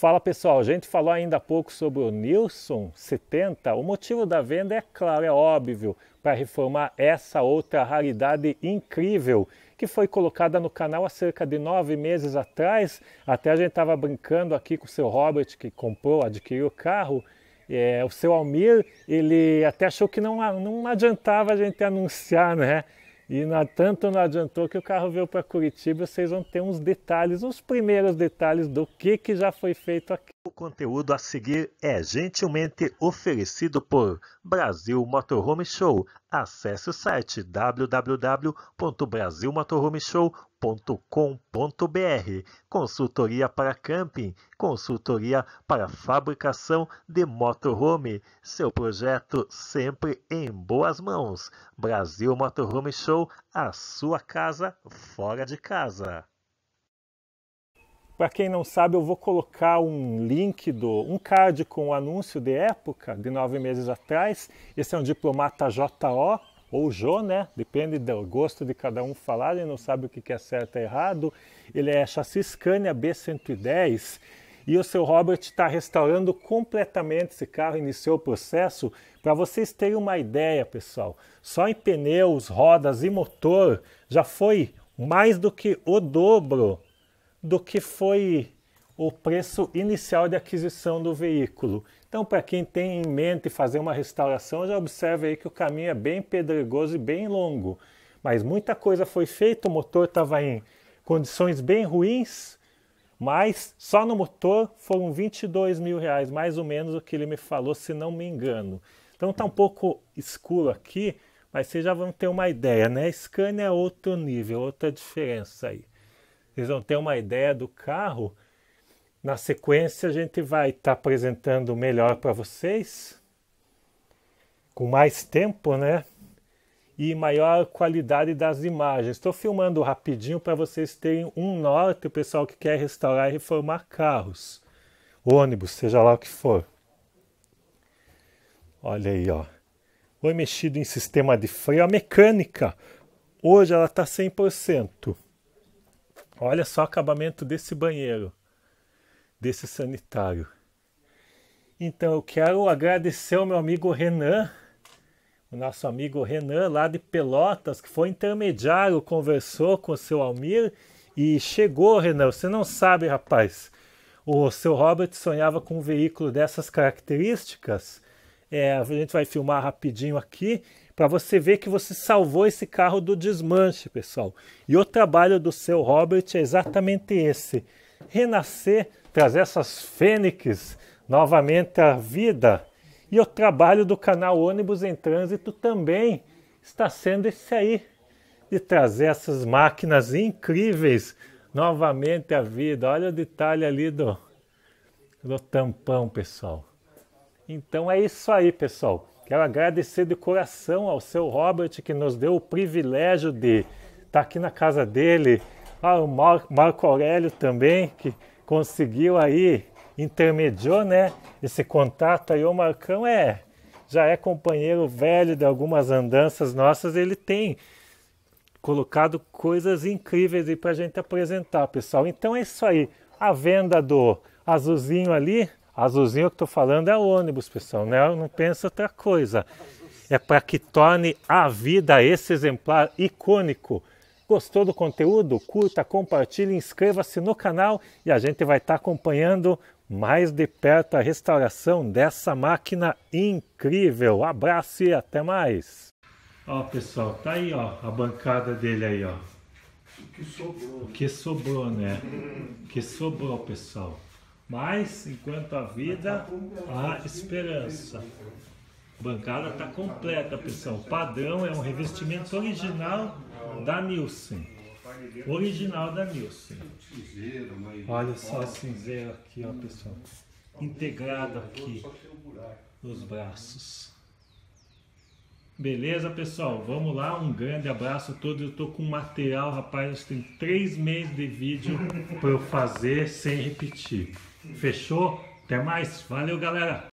Fala pessoal, a gente falou ainda há pouco sobre o Nilson 70. O motivo da venda é claro, é óbvio, para reformar essa outra raridade incrível que foi colocada no canal há cerca de nove meses atrás. Até a gente estava brincando aqui com o seu Robert que comprou, adquiriu o carro. É, o seu Almir, ele até achou que não, não adiantava a gente anunciar, né? E não, tanto não adiantou que o carro veio para Curitiba, vocês vão ter uns detalhes, os primeiros detalhes do que, que já foi feito aqui. O conteúdo a seguir é gentilmente oferecido por Brasil Motorhome Show. Acesse o site www.brasilmotorhomeshow.com.br. Consultoria para camping, consultoria para fabricação de motorhome. Seu projeto sempre em boas mãos. Brasil Motorhome Show, a sua casa fora de casa. Para quem não sabe, eu vou colocar um link do um card com o anúncio de época de nove meses atrás. Esse é um diplomata JO ou JO, né? Depende do gosto de cada um falar, ele não sabe o que é certo e errado. Ele é chassi Scania B110 e o seu Robert está restaurando completamente esse carro, iniciou o processo. Para vocês terem uma ideia, pessoal, só em pneus, rodas e motor já foi mais do que o dobro do que foi o preço inicial de aquisição do veículo. Então, para quem tem em mente fazer uma restauração, já observe aí que o caminho é bem pedregoso e bem longo. Mas muita coisa foi feita, o motor estava em condições bem ruins, mas só no motor foram 22 mil reais, mais ou menos o que ele me falou, se não me engano. Então está um pouco escuro aqui, mas vocês já vão ter uma ideia, né? Scania é outro nível, outra diferença aí vocês vão ter uma ideia do carro. Na sequência, a gente vai estar tá apresentando melhor para vocês, com mais tempo, né? E maior qualidade das imagens. Estou filmando rapidinho para vocês terem um norte, o pessoal que quer restaurar e reformar carros, ônibus, seja lá o que for. Olha aí, ó. Foi mexido em sistema de freio. A mecânica, hoje ela está 100%. Olha só o acabamento desse banheiro, desse sanitário. Então eu quero agradecer ao meu amigo Renan, o nosso amigo Renan lá de Pelotas, que foi intermediário, conversou com o seu Almir e chegou, Renan. Você não sabe, rapaz. O seu Robert sonhava com um veículo dessas características. É, a gente vai filmar rapidinho aqui para você ver que você salvou esse carro do desmanche, pessoal. E o trabalho do seu Robert é exatamente esse: renascer, trazer essas fênix novamente à vida. E o trabalho do canal Ônibus em Trânsito também está sendo esse aí, de trazer essas máquinas incríveis novamente à vida. Olha o detalhe ali do, do tampão, pessoal. Então é isso aí, pessoal. Quero agradecer de coração ao seu Robert que nos deu o privilégio de estar tá aqui na casa dele. Ah, o Marco Aurélio também, que conseguiu aí, intermediou, né? Esse contato aí. O Marcão é, já é companheiro velho de algumas andanças nossas. Ele tem colocado coisas incríveis aí para a gente apresentar, pessoal. Então é isso aí. A venda do azulzinho ali Azulzinho que estou falando é ônibus, pessoal, né? não pensa outra coisa. É para que torne a vida esse exemplar icônico. Gostou do conteúdo? Curta, compartilhe, inscreva-se no canal e a gente vai estar tá acompanhando mais de perto a restauração dessa máquina incrível. Abraço e até mais. Ó, pessoal, tá aí, ó, a bancada dele aí, ó. O que sobrou. O que sobrou, né? O que sobrou, pessoal. Mas, enquanto a vida, há esperança. A bancada está completa, pessoal. O padrão é um revestimento original da Nielsen. Original da Nielsen. Olha só o cinzeiro aqui, ó, pessoal. Integrado aqui nos braços. Beleza, pessoal? Vamos lá, um grande abraço a todos. Eu tô com material, rapaz, tem três meses de vídeo para eu fazer sem repetir. Fechou? Até mais. Valeu, galera.